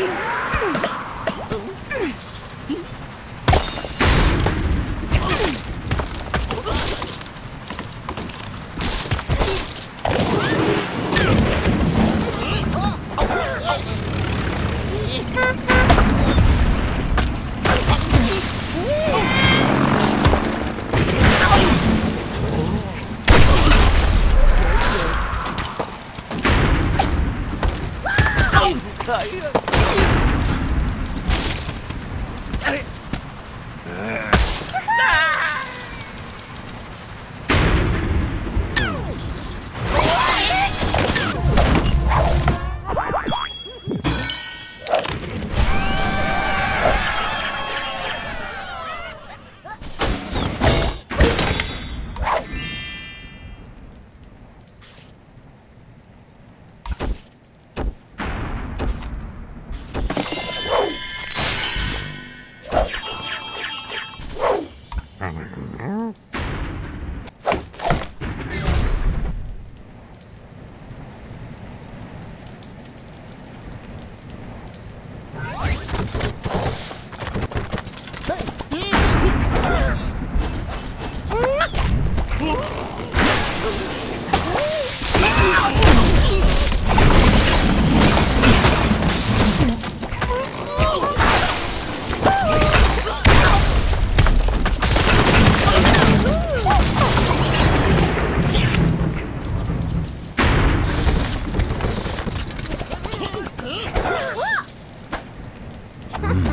Thank you. Mm.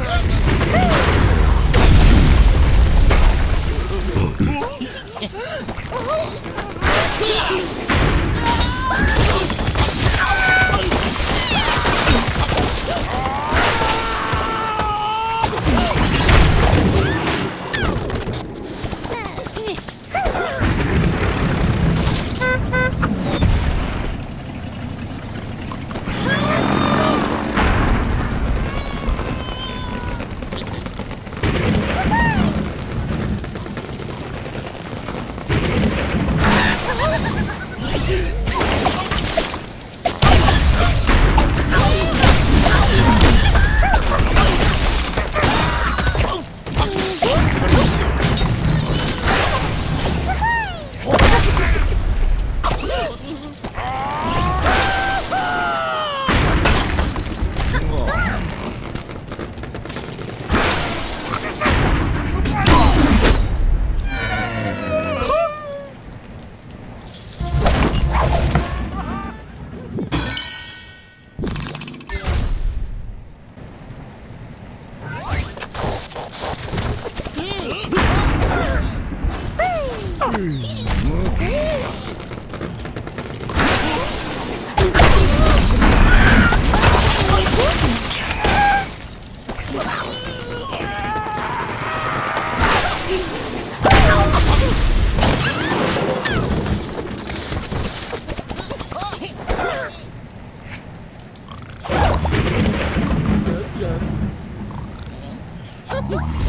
Woohoo!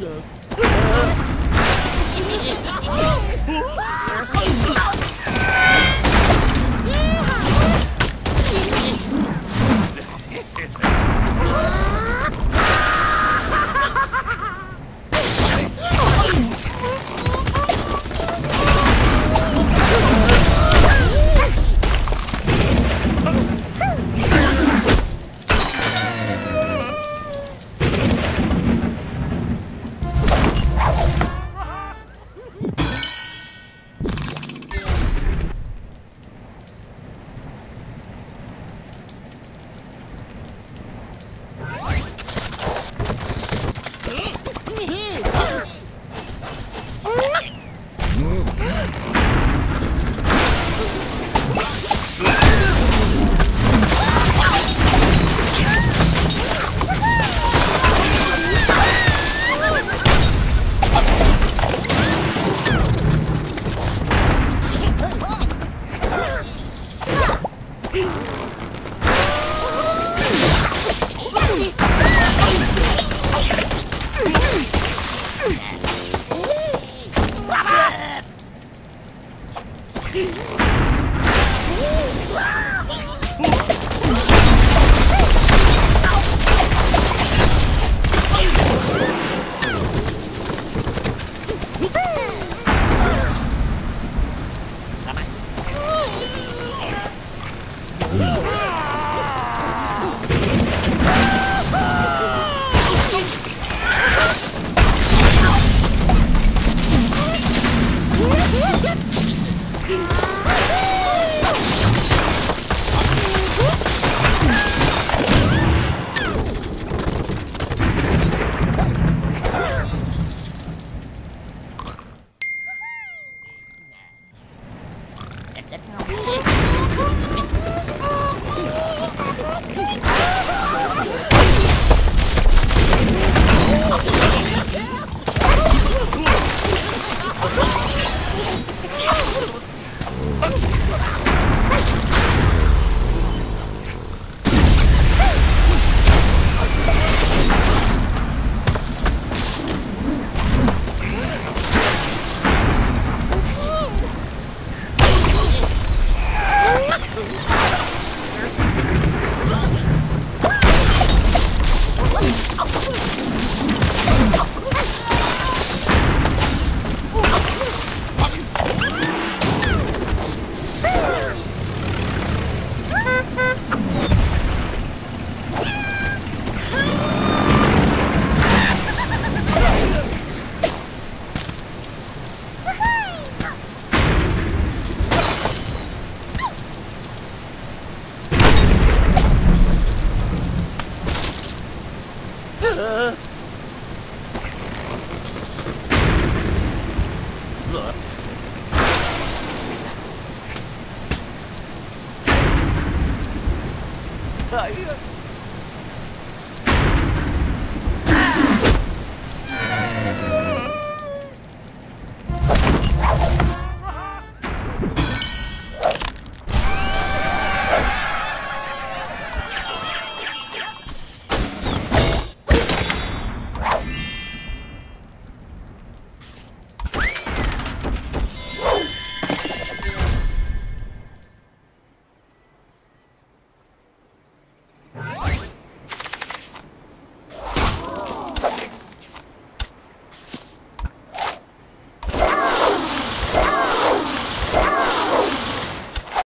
เ Ah!